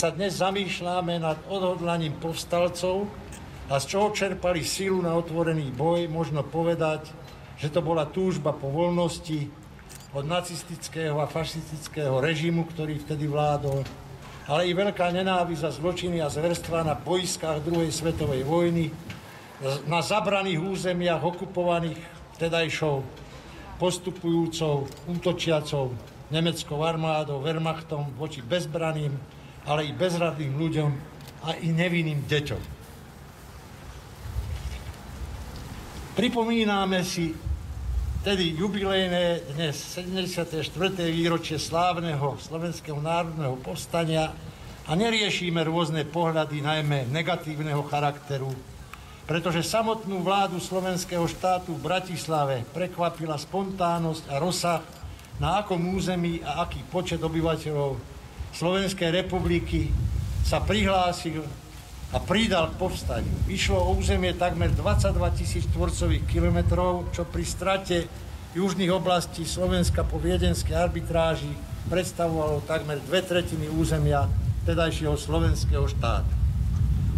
sa dnes zamýšľame nad odhodlaním povstalcov a z čoho čerpali silu na otvorený boj, možno povedať, že to bola túžba po voľnosti od nacistického a fašistického režimu, ktorý vtedy vládol, ale i veľká nenávisť za zločiny a zverstva na boiskách druhej svetovej vojny, na zabraných územiach okupovaných vtedajšou postupujúcou, útočiacou nemeckou armádou, Wehrmachtom voči bezbraným, ale i bezradným ľuďom a i nevinným deťom. Pripomíname si tedy jubilejné dnes 74. výročie slávneho Slovenského národného povstania a neriešime rôzne pohľady, najmä negatívneho charakteru, pretože samotnú vládu slovenského štátu v Bratislave prekvapila spontánnosť a rozsah, na akom území a aký počet obyvateľov Slovenskej republiky sa prihlásil a pridal k povstaniu. Išlo o územie takmer 22 tisíc tvorcových kilometrov, čo pri strate južných oblastí Slovenska po viedenskej arbitráži predstavovalo takmer dve tretiny územia tedajšieho slovenského štátu.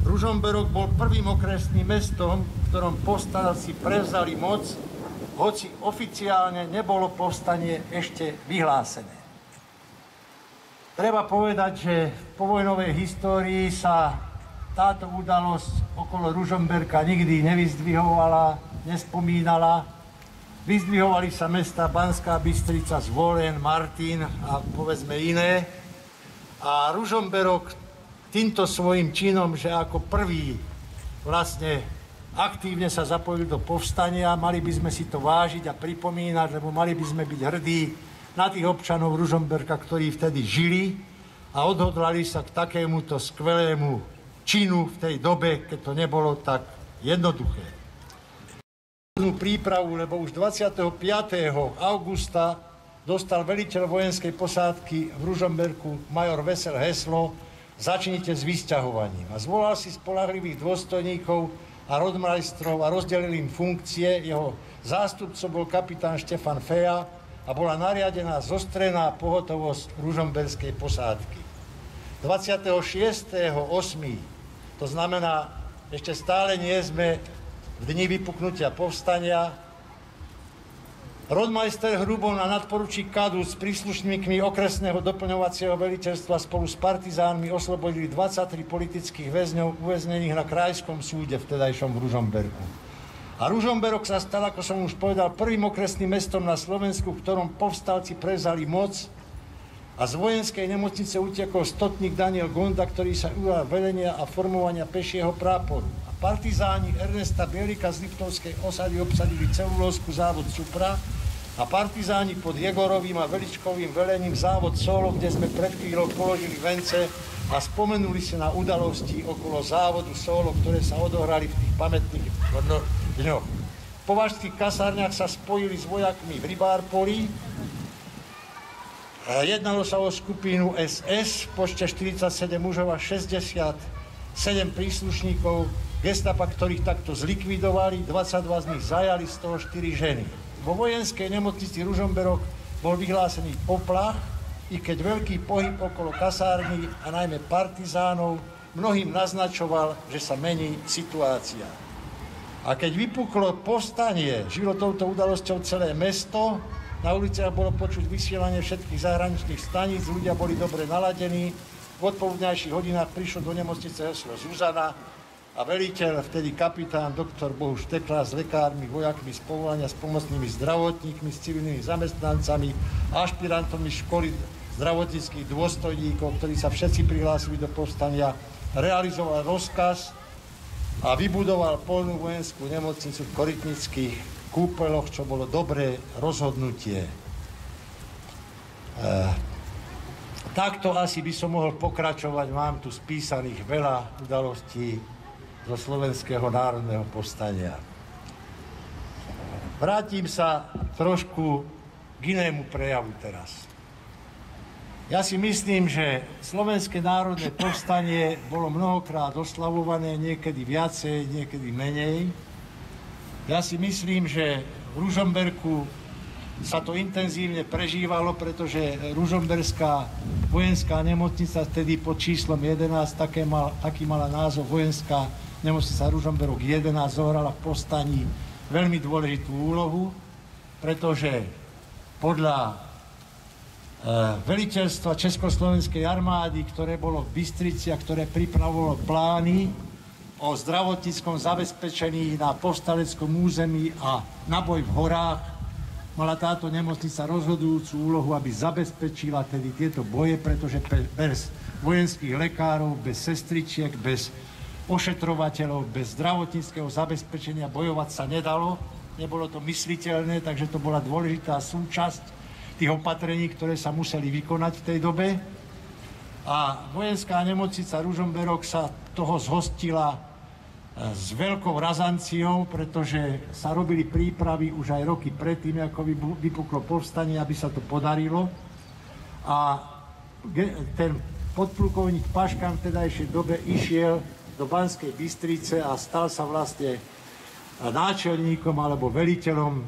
Ružomberok bol prvým okresným mestom, v ktorom povstalci prevzali moc, hoci oficiálne nebolo povstanie ešte vyhlásené. Treba povedať, že v povojnovej histórii sa táto udalosť okolo Ružomberka nikdy nevyzdvihovala, nespomínala. Vyzdvihovali sa mesta Banská Bystrica, Zvolen, Martin a povedzme iné. A Ružomberok týmto svojim činom, že ako prvý vlastne aktívne sa zapojil do povstania, mali by sme si to vážiť a pripomínať, lebo mali by sme byť hrdí na tých občanov Ružomberka, ktorí vtedy žili a odhodlali sa k takémuto skvelému činu v tej dobe, keď to nebolo tak jednoduché. Prípravu, lebo už 25. augusta dostal veliteľ vojenskej posádky v Ružomberku major Vesel heslo začnite s vysťahovaním. A zvolal si spolahlivých dôstojníkov a rodmajstrov a rozdelil im funkcie. Jeho zástupcom bol kapitán Štefan Feja a bola nariadená zostrená pohotovosť Ružomberskej posádky. 26.8. To znamená, ešte stále nie sme v dni vypuknutia povstania. Rodmajster Hrubon a nadporučík Kadu s príslušníkmi okresného doplňovacieho veliteľstva spolu s partizánmi oslobodili 23 politických väzňov uväznených na krajskom súde v tedajšom Ružomberku. A Ružomberok sa stal, ako som už povedal, prvým okresným mestom na Slovensku, v ktorom povstalci prezali moc a z vojenskej nemocnice utekol stotník Daniel Gonda, ktorý sa ujal velenia a formovania pešieho práporu. A partizáni Ernesta Bielika z Liptovskej osady obsadili celulózku závod Supra a partizáni pod Jegorovým a Veličkovým velením závod Solo, kde sme pred chvíľou položili vence a spomenuli si na udalosti okolo závodu Solo, ktoré sa odohrali v tých pamätných dňoch. V považských kasárniach sa spojili s vojakmi v Rybárpoli, Jednalo sa o skupinu SS počte 47 mužov a 67 príslušníkov gestapa, ktorých takto zlikvidovali, 22 z nich zajali, z toho 4 ženy. Vo vojenskej nemocnici Ružomberok bol vyhlásený poplach, i keď veľký pohyb okolo kasárny a najmä partizánov mnohým naznačoval, že sa mení situácia. A keď vypuklo povstanie, žilo touto udalosťou celé mesto, na uliciach bolo počuť vysielanie všetkých zahraničných staníc, ľudia boli dobre naladení. V odpoludňajších hodinách prišlo do nemocnice heslo Zuzana a veliteľ, vtedy kapitán doktor Bohuš Tekla s lekármi, vojakmi z povolania, s pomocnými zdravotníkmi, s civilnými zamestnancami, ašpirantami školy zdravotníckých dôstojníkov, ktorí sa všetci prihlásili do povstania, realizoval rozkaz a vybudoval polnú vojenskú nemocnicu v Korytnických kúpeloch, čo bolo dobré rozhodnutie. E, takto asi by som mohol pokračovať, mám tu spísaných veľa udalostí zo Slovenského národného povstania. Vrátim sa trošku k inému prejavu teraz. Ja si myslím, že Slovenské národné povstanie bolo mnohokrát oslavované, niekedy viacej, niekedy menej. Ja si myslím, že v Ružomberku sa to intenzívne prežívalo, pretože Ružomberská vojenská nemocnica, vtedy pod číslom 11, také mal, taký mala názov vojenská nemocnica Ružomberok 11, zohrala v postaní veľmi dôležitú úlohu, pretože podľa veliteľstva Československej armády, ktoré bolo v Bystrici a ktoré pripravovalo plány o zdravotníckom zabezpečení na povstaleckom území a naboj v horách, mala táto nemocnica rozhodujúcu úlohu, aby zabezpečila tedy tieto boje, pretože bez vojenských lekárov, bez sestričiek, bez ošetrovateľov, bez zdravotníckého zabezpečenia bojovať sa nedalo. Nebolo to mysliteľné, takže to bola dôležitá súčasť tých opatrení, ktoré sa museli vykonať v tej dobe. A vojenská nemocnica Ružomberok sa toho zhostila s veľkou razanciou, pretože sa robili prípravy už aj roky predtým, ako vypuklo povstanie, aby sa to podarilo. A ten podplukovník Paškan v tedajšej dobe išiel do Banskej Bystrice a stal sa vlastne náčelníkom alebo veliteľom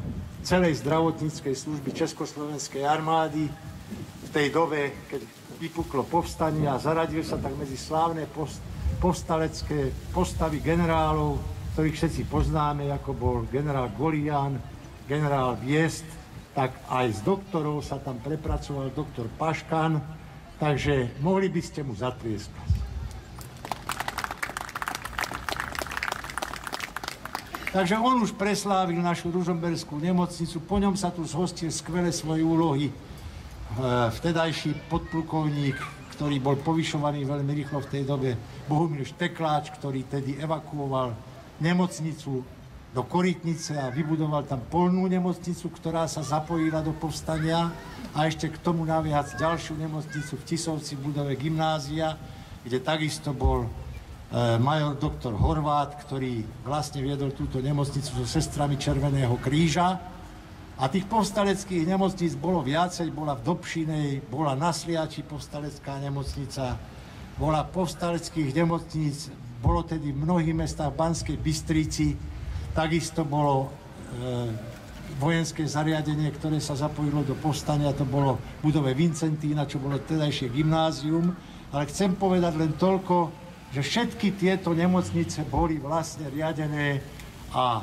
celej zdravotníckej služby Československej armády v tej dobe, keď vypuklo povstanie a zaradil sa tak medzi slávne post povstalecké postavy generálov, ktorých všetci poznáme, ako bol generál Golian, generál Viest, tak aj z doktorov sa tam prepracoval doktor Paškan, takže mohli by ste mu zatlieskať. Takže on už preslávil našu ružomberskú nemocnicu, po ňom sa tu zhostil skvelé svoje úlohy. E, vtedajší podplukovník ktorý bol povyšovaný veľmi rýchlo v tej dobe, Bohumil Štekláč, ktorý tedy evakuoval nemocnicu do Korytnice a vybudoval tam polnú nemocnicu, ktorá sa zapojila do povstania. A ešte k tomu naviac ďalšiu nemocnicu v Tisovci budove gymnázia, kde takisto bol major doktor Horvát, ktorý vlastne viedol túto nemocnicu so sestrami Červeného kríža. A tých povstaleckých nemocníc bolo viacej, bola v Dobšinej, bola na Sliači povstalecká nemocnica, bola povstaleckých nemocníc, bolo tedy v mnohých mestách v Banskej Bystrici, takisto bolo e, vojenské zariadenie, ktoré sa zapojilo do povstania, to bolo v budove Vincentína, čo bolo tedajšie gymnázium, ale chcem povedať len toľko, že všetky tieto nemocnice boli vlastne riadené a e,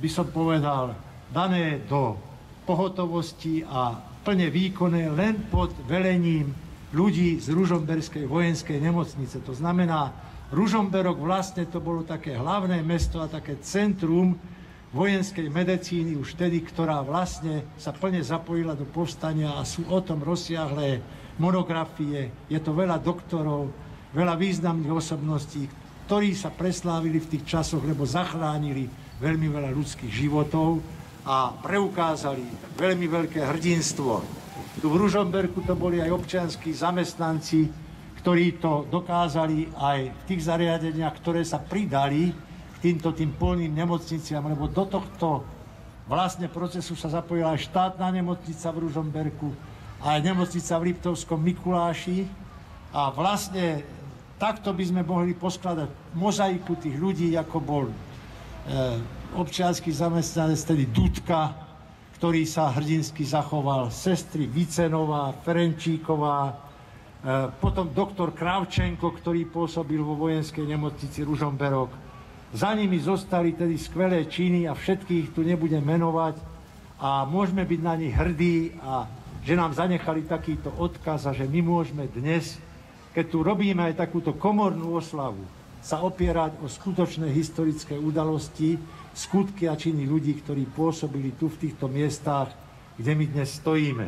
by som povedal, dané do pohotovosti a plne výkonné len pod velením ľudí z Ružomberskej vojenskej nemocnice. To znamená, Ružomberok vlastne to bolo také hlavné mesto a také centrum vojenskej medicíny už vtedy, ktorá vlastne sa plne zapojila do povstania a sú o tom rozsiahlé monografie. Je to veľa doktorov, veľa významných osobností, ktorí sa preslávili v tých časoch, lebo zachránili veľmi veľa ľudských životov a preukázali veľmi veľké hrdinstvo. Tu v Ružomberku to boli aj občianskí zamestnanci, ktorí to dokázali aj v tých zariadeniach, ktoré sa pridali k týmto tým polným nemocniciam, lebo do tohto vlastne procesu sa zapojila aj štátna nemocnica v Ružomberku, aj nemocnica v Liptovskom Mikuláši a vlastne takto by sme mohli poskladať mozaiku tých ľudí, ako bol e, občianský zamestnanec, tedy Dudka, ktorý sa hrdinsky zachoval, sestry Vicenová, Ferenčíková, e, potom doktor Kravčenko, ktorý pôsobil vo vojenskej nemocnici Ružomberok. Za nimi zostali tedy skvelé činy a všetkých tu nebudem menovať a môžeme byť na nich hrdí a že nám zanechali takýto odkaz a že my môžeme dnes, keď tu robíme aj takúto komornú oslavu, sa opierať o skutočné historické udalosti, skutky a činy ľudí, ktorí pôsobili tu v týchto miestach, kde my dnes stojíme.